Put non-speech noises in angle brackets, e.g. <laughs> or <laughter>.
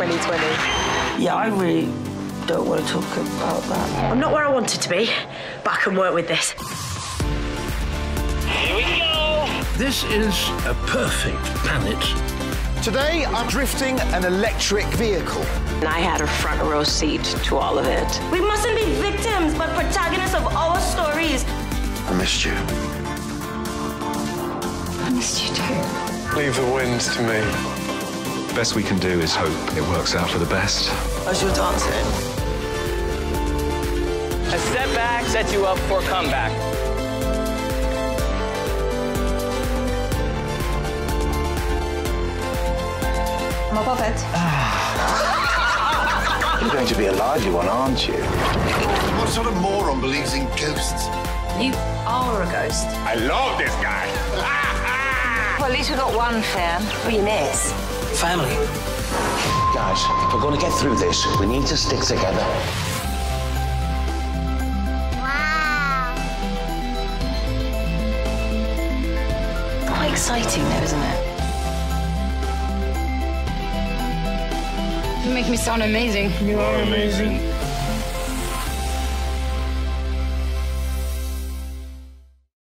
2020. Yeah, I really don't want to talk about that. I'm not where I wanted to be, but I can work with this. Here we go! This is a perfect planet. Today, I'm drifting an electric vehicle. And I had a front row seat to all of it. We mustn't be victims, but protagonists of our stories. I missed you. I missed you too. Leave the winds to me. The best we can do is hope it works out for the best. How's your dancing? A setback sets you up for a comeback. I'm above it. <sighs> You're going to be a lively one, aren't you? What sort of moron believes in ghosts? You are a ghost. I love this guy. <laughs> Well, at least we got one fan. you miss. Family. Guys, if we're going to get through this, we need to stick together. Wow. Quite exciting, though, isn't it? You make me sound amazing. You are amazing.